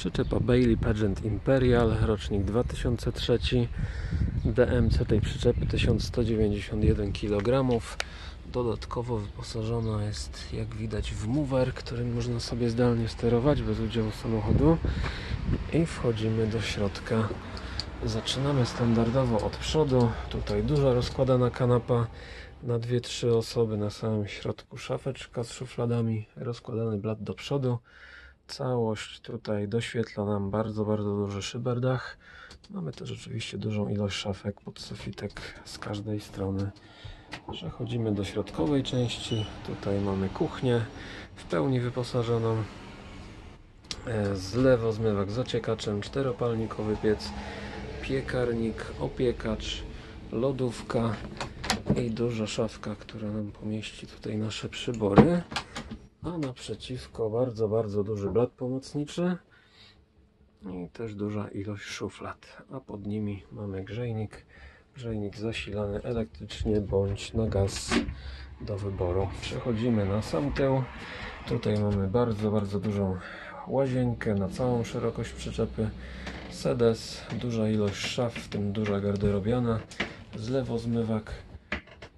Przyczepa Bailey Pageant Imperial, rocznik 2003. DMC tej przyczepy 1191 kg. Dodatkowo wyposażona jest, jak widać, w mover, którym można sobie zdalnie sterować bez udziału samochodu. I wchodzimy do środka. Zaczynamy standardowo od przodu. Tutaj duża rozkładana kanapa na 2-3 osoby. Na samym środku szafeczka z szufladami, rozkładany blat do przodu. Całość tutaj doświetla nam bardzo, bardzo duży szyberdach. Mamy też oczywiście dużą ilość szafek pod sufitek z każdej strony. Przechodzimy do środkowej części. Tutaj mamy kuchnię w pełni wyposażoną. E, Z lewo zmywak z ociekaczem, czteropalnikowy piec, piekarnik, opiekacz, lodówka i duża szafka, która nam pomieści tutaj nasze przybory. A naprzeciwko bardzo, bardzo duży blat pomocniczy i też duża ilość szuflad. A pod nimi mamy grzejnik. Grzejnik zasilany elektrycznie bądź na gaz do wyboru. Przechodzimy na sam tył. Tutaj mamy bardzo, bardzo dużą łazienkę na całą szerokość przyczepy. Sedes, duża ilość szaf, w tym duża garderobiana. Z lewo zmywak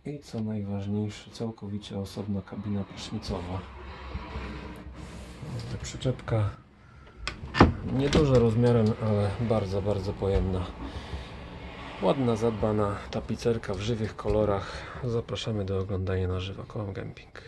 i co najważniejsze, całkowicie osobna kabina prysznicowa. Przyczepka nieduża rozmiarem, ale bardzo, bardzo pojemna. Ładna, zadbana tapicerka w żywych kolorach. Zapraszamy do oglądania na żywo. Kołam Gemping.